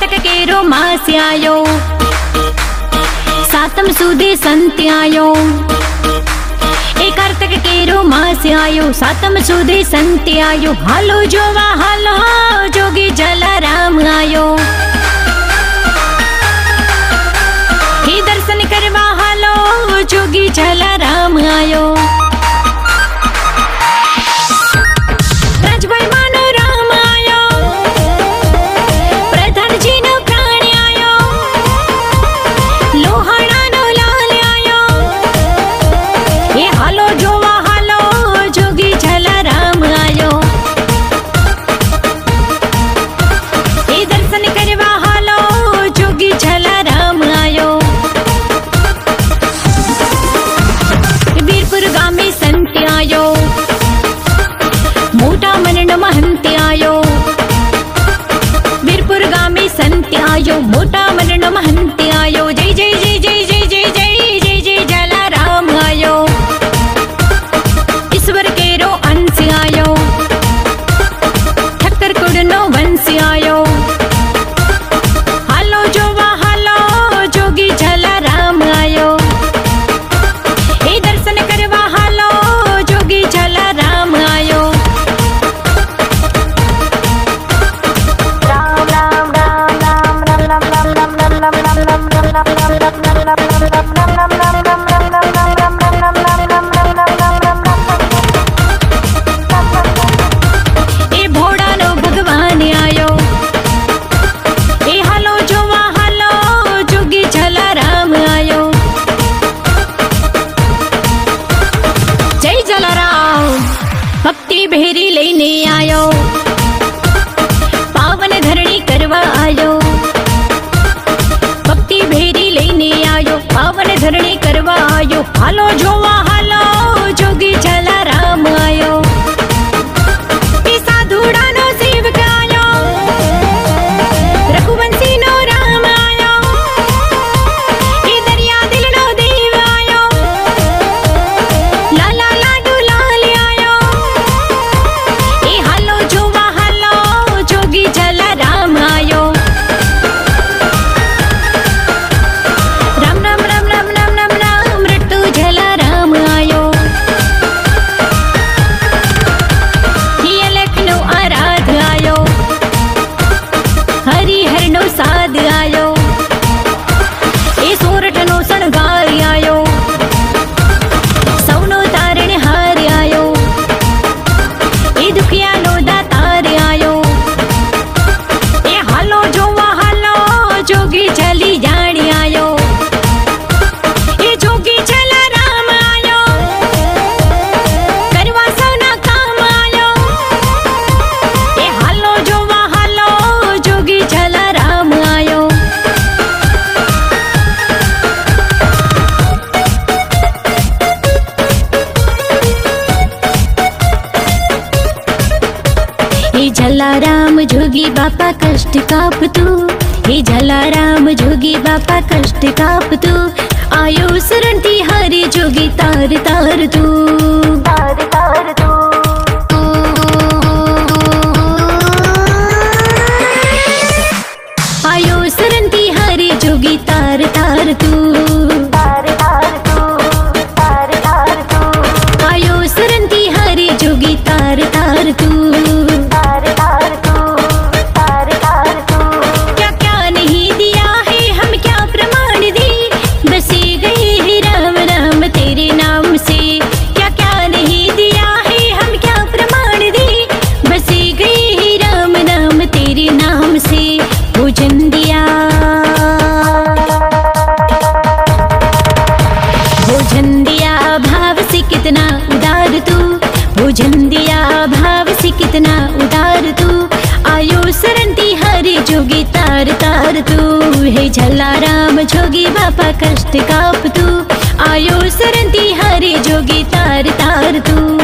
નાટક કેરો માસ્યાયો સાતમ સુધી સંત્યાયો એ કાર્તક કેરો માસ્યાયો સાતમ સુધી સંત્યાયો હાલો જોવા હાલો જોગી જલારામ આયો એ દર્શન કરવા હાલો જોગી જલારામ संत आयो वीरपुर गामी संत आयो मोटा Alo Jova. ਨੀ ਸੂਰਟ ਨੂੰ ਸਣਗਾ जलाराम, जोगी बापा कष्ट काप तू। हे जलाराम, जोगी बापा कष्ट काप तू। आयो शरण तिहारी जोगी तार तार तू। तार तार तू आयो शरण तिहारी जोगी तार तार तू। कितना उदार तू? भोजन दिया, भाव से कितना उदार तू? आयो सरंती हरे जोगी, तार तार तू। हे झल्ला राम जोगी, बापा कष्ट काप तू। आयो सरंती हरे जोगी, तार तार तू।